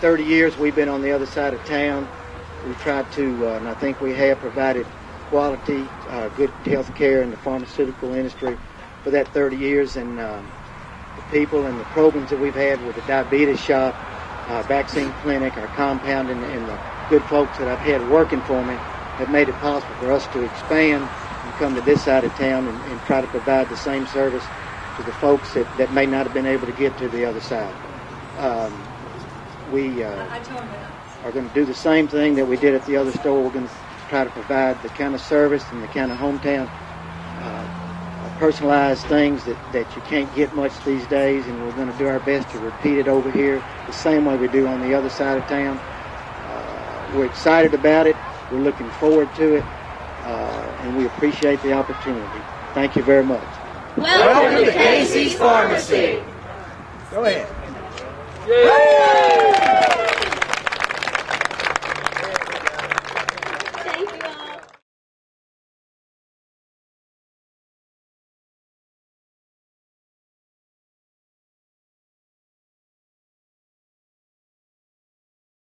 30 years we've been on the other side of town. We've tried to, uh, and I think we have provided quality, uh, good health care in the pharmaceutical industry for that 30 years. And um, the people and the programs that we've had with the diabetes shop, uh, vaccine clinic, our compound, and, and the good folks that I've had working for me have made it possible for us to expand and come to this side of town and, and try to provide the same service to the folks that, that may not have been able to get to the other side. Um, we uh, are going to do the same thing that we did at the other store. We're going to try to provide the kind of service and the kind of hometown uh, personalized things that, that you can't get much these days, and we're going to do our best to repeat it over here the same way we do on the other side of town. Uh, we're excited about it. We're looking forward to it, uh, and we appreciate the opportunity. Thank you very much. Welcome to Cayce's Pharmacy. Go ahead. Yay!